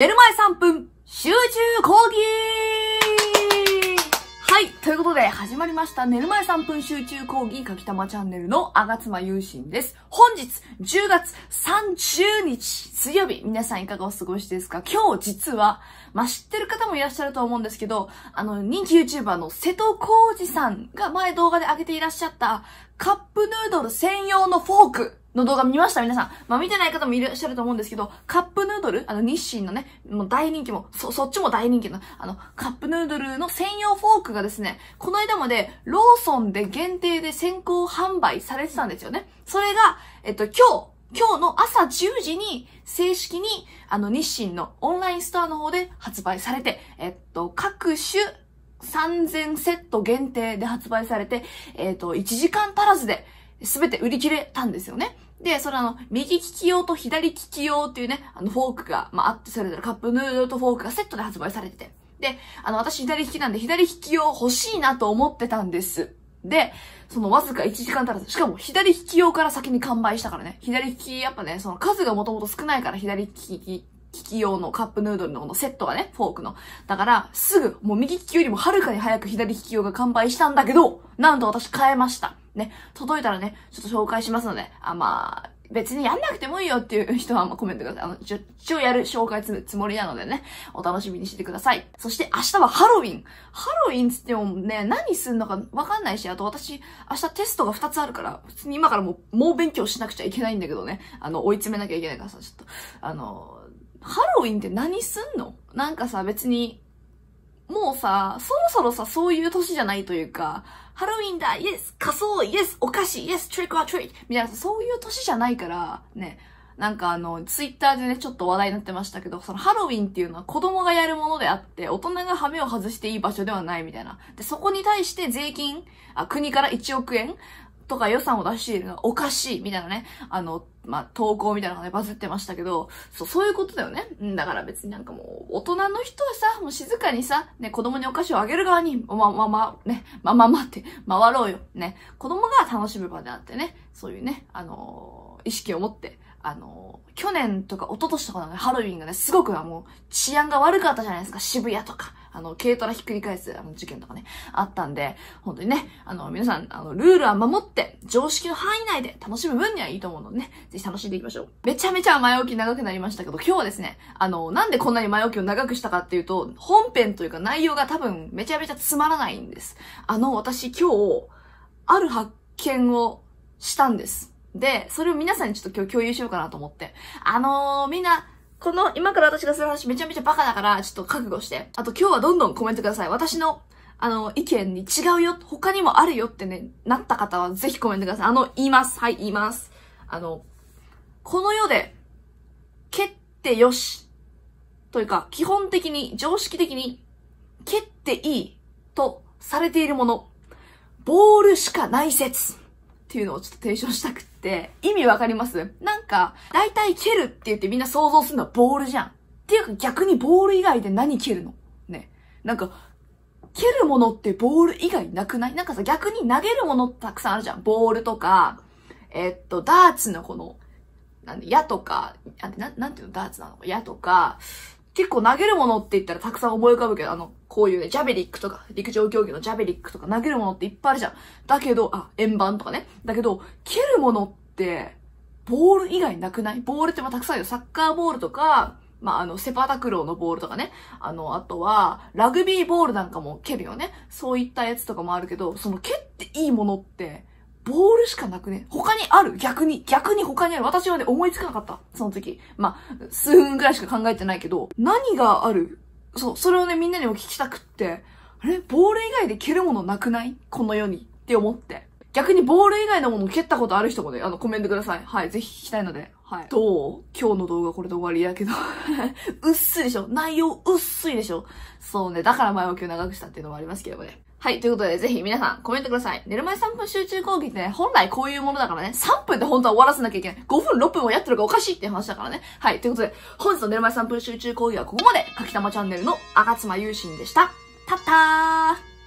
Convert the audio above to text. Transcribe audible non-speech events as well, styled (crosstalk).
寝る前3分、集中講義はい。ということで、始まりました。寝る前3分集中講義、かきたまチャンネルのあがつまゆうしんです。本日、10月30日、水曜日、皆さんいかがお過ごしですか？今日実は、まあ、知ってる方もいらっしゃると思うんですけど、あの、人気 YouTuber の瀬戸康二さんが前動画で上げていらっしゃった、カップヌードル専用のフォークの動画見ました？皆さん。まあ、見てない方もいらっしゃると思うんですけど、カップヌードル、あの、日清のね、もう大人気も、そ、そっちも大人気の、あの、カップヌードルの専用フォークがですね、この間までローソンで限定で先行販売されてたんですよね。それが、えっと、今日、今日の朝10時に正式にあの日清のオンラインストアの方で発売されて、えっと、各種3000セット限定で発売されて、えっと、1時間足らずで全て売り切れたんですよね。で、それあの、右利き用と左利き用っていうね、あの、フォークが、まあ、あって、それぞれカップヌードルとフォークがセットで発売されてて。で、あの、私左利きなんで、左利き用欲しいなと思ってたんです。で、そのわずか1時間足らず、しかも左利き用から先に完売したからね。左利き、やっぱね、その数がもともと少ないから左利き、利き用のカップヌードルのこのセットがね、フォークの。だから、すぐ、もう右利きよりもはるかに早く左利き用が完売したんだけど、なんと私変えました。ね、届いたらね、ちょっと紹介しますので、あ、まあ、別にやんなくてもいいよっていう人は、ま、コメントください。あの、一応やる紹介するつもりなのでね、お楽しみにしてください。そして明日はハロウィン。ハロウィンつってもね、何すんのかわかんないし、あと私、明日テストが2つあるから、普通に今からもう、もう勉強しなくちゃいけないんだけどね、あの、追い詰めなきゃいけないからさ、ちょっと、あの、ハロウィンって何すんの？なんかさ、別に、もうさ、そろそろさ、そういう年じゃないというか、ハロウィンだイエス仮装イエスお菓子イエストリックアトリックみたいな、そういう年じゃないから、ね、なんかあの、ツイッターでね、ちょっと話題になってましたけど、そのハロウィンっていうのは子供がやるものであって、大人が羽目を外していい場所ではないみたいな。で、そこに対して税金、あ、国から1億円とか予算を出しているのはおかしいみたいなね、あの、まあ、投稿みたいなのがね、バズってましたけど、そう、そういうことだよね。うん、だから別になんかもう、大人の人はさ、もう静かにさ、ね、子供にお菓子をあげる側に、ま、ま、ま、ね、ま、ま、まって回ろうよ。ね、子供が楽しむ場であってね、そういうね、あのー、意識を持って、あのー、去年とか一昨年とかのね、ハロウィンがね、すごくもう治安が悪かったじゃないですか、渋谷とか。あの、軽トラひっくり返す、あの、事件とかね、あったんで、本当にね、あの、皆さん、あの、ルールは守って、常識の範囲内で楽しむ分にはいいと思うのでね、ぜひ楽しんでいきましょう。めちゃめちゃ前置き長くなりましたけど、今日はですね、あの、なんでこんなに前置きを長くしたかっていうと、本編というか内容が多分めちゃめちゃつまらないんです。あの、私今日、ある発見をしたんです。で、それを皆さんにちょっと今日共有しようかなと思って。あのー、みんな、この、今から私がする話めちゃめちゃバカだから、ちょっと覚悟して。あと今日はどんどんコメントください。私の、あの、意見に違うよ、他にもあるよってね、なった方はぜひコメントください。あの、言います。はい、言います。あの、この世で、蹴ってよし。というか、基本的に、常識的に、蹴っていいとされているもの、ボールしかない説。っていうのをちょっと提唱したくてって、意味わかります？なんか、だいたい蹴るって言ってみんな想像するのはボールじゃん。っていうか逆にボール以外で何蹴るの？ね。なんか、蹴るものってボール以外なくない？なんかさ、逆に投げるものたくさんあるじゃん。ボールとか、えー、っと、ダーツのこの、なんで、矢とか、あななんていうの？ダーツなの、矢とか、結構投げるものって言ったらたくさん思い浮かぶけど、あの、こういうね、ジャベリックとか、陸上競技のジャベリックとか投げるものっていっぱいあるじゃん。だけど、あ、円盤とかね。だけど、蹴るものって、ボール以外なくない？ボールってまあたくさんあるよ。サッカーボールとか、まあ、あの、セパタクローのボールとかね。あの、あとは、ラグビーボールなんかも蹴るよね。そういったやつとかもあるけど、その蹴っていいものって、ボールしかなくね？他にある？逆に？逆に他にある？私はね、思いつかなかった。その時。まあ、数分くらいしか考えてないけど、何がある？そう、それをね、みんなにも聞きたくって、あれ？ボール以外で蹴るものなくない？この世に。って思って。逆にボール以外のものを蹴ったことある人もね、あの、コメントください。はい。ぜひ聞きたいので。はい。どう？今日の動画これで終わりやけど (laughs) うっすいでしょ内容うっすいでしょそうね。だから前置きを長くしたっていうのもありますけどね。はい。ということで、ぜひ皆さんコメントください。寝る前3分集中講義ってね、本来こういうものだからね、3分で本当は終わらせなきゃいけない。5分、6分もやってるかおかしいって話だからね。はい。ということで、本日の寝る前3分集中講義はここまで、かきたまチャンネルのあがつまゆうしんでした。たったー